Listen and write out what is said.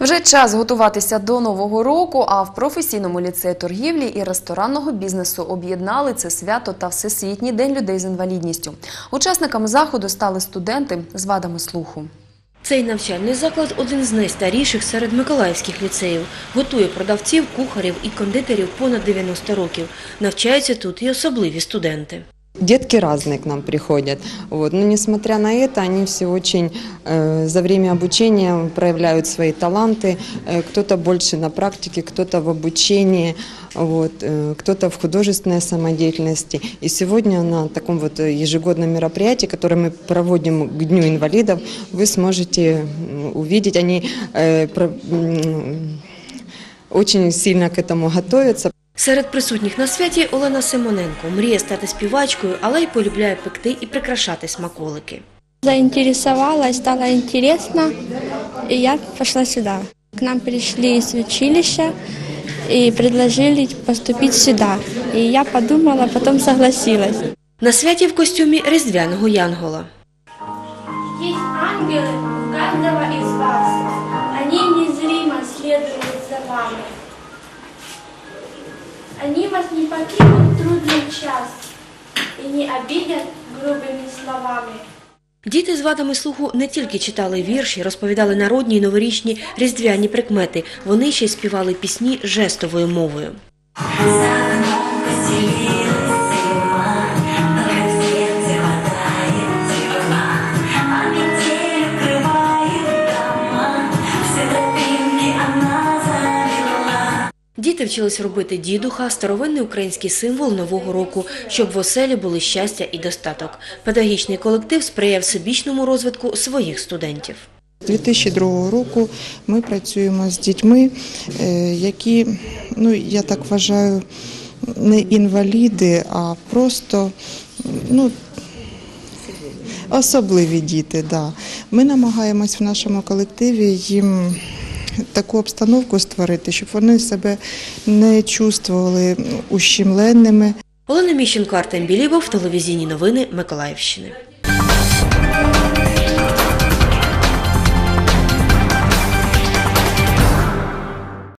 Вже час готуватися до нового року. А в професійному ліцеї торгівлі і ресторанного бізнесу об'єднали це свято та Всесвітній день людей з інвалідністю. Учасниками заходу стали студенти з вадами слуху. Цей навчальний заклад один з найстаріших серед миколаївських ліцеїв. Готує продавців, кухарів і кондитерів понад 90 років. Навчаються тут і особливі студенти. Детки разные к нам приходят, вот. но несмотря на это, они все очень э, за время обучения проявляют свои таланты. Э, кто-то больше на практике, кто-то в обучении, вот, э, кто-то в художественной самодеятельности. И сегодня на таком вот ежегодном мероприятии, которое мы проводим к Дню инвалидов, вы сможете м, увидеть, они э, про- м, очень сильно к этому готовятся. Серед присутніх на святі Олена Симоненко мріє стати співачкою, але й полюбляє пекти і прикрашати смаколики. Заинтересовалась, стало интересно, и я пошла сюда. К нам пришли из училища и предложили поступить сюда. И я подумала, потом согласилась. На святі в костюмі різдвяного янгола. Есть ангелы у каждого из вас. Они незримо следуют за вами. Они вас не покинут в трудный час и не обидят грубыми словами. Діти з вадами слуху не тільки читали вірші, розповідали народні й новорічні різдвяні прикмети, вони ще й співали пісні жестовою мовою. Діти вчились робити дідуха, старовинний український символ нового року, щоб в оселі були щастя і достаток. Педагогічний колектив сприяв всебічному розвитку своїх студентів. З 2002 року ми працюємо з дітьми, е, які, ну я так вважаю, не інваліди, а просто ну, особливі діти. Да. Ми намагаємось в нашому колективі їм таку обстановку створити, щоб вони себе не чувствували ущемленими. Олена Міщенко, Артем Білібов, телевізійні новини Миколаївщини.